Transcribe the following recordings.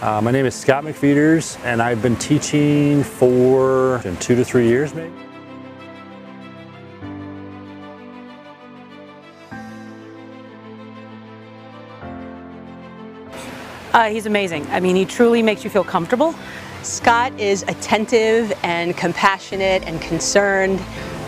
Uh, my name is Scott McPheters and I've been teaching for two to three years maybe. Uh, he's amazing. I mean, he truly makes you feel comfortable. Scott is attentive and compassionate and concerned.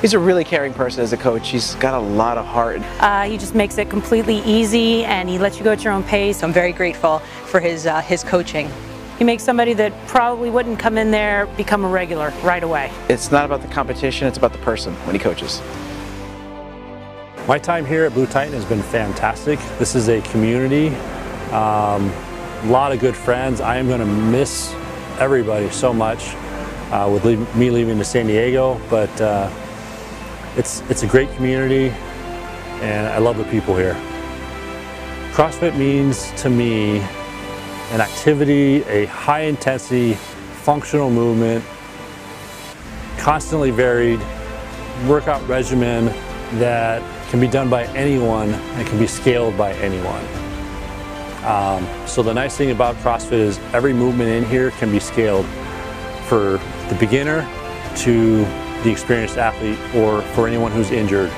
He's a really caring person as a coach. He's got a lot of heart. Uh, he just makes it completely easy and he lets you go at your own pace. I'm very grateful for his, uh, his coaching. He makes somebody that probably wouldn't come in there become a regular right away. It's not about the competition, it's about the person when he coaches. My time here at Blue Titan has been fantastic. This is a community, um, a lot of good friends. I am going to miss everybody so much uh, with leave, me leaving to San Diego, but uh, it's, it's a great community and I love the people here. CrossFit means to me an activity, a high intensity, functional movement, constantly varied workout regimen that can be done by anyone and can be scaled by anyone. Um, so the nice thing about CrossFit is every movement in here can be scaled for the beginner to the experienced athlete or for anyone who's injured.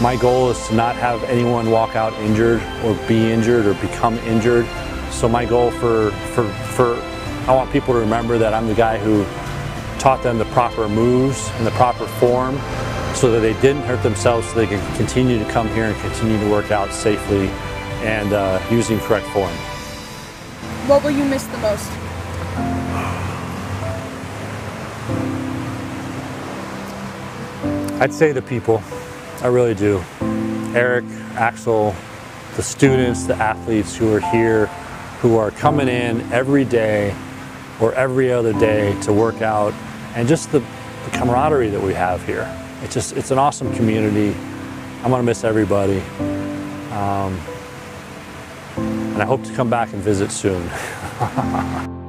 My goal is to not have anyone walk out injured or be injured or become injured. So my goal for, for, for I want people to remember that I'm the guy who taught them the proper moves and the proper form so that they didn't hurt themselves so they can continue to come here and continue to work out safely and uh, using correct form. What will you miss the most? I'd say the people. I really do. Eric, Axel, the students, the athletes who are here, who are coming in every day or every other day to work out, and just the, the camaraderie that we have here. It's just, it's an awesome community. I'm gonna miss everybody. Um, and I hope to come back and visit soon.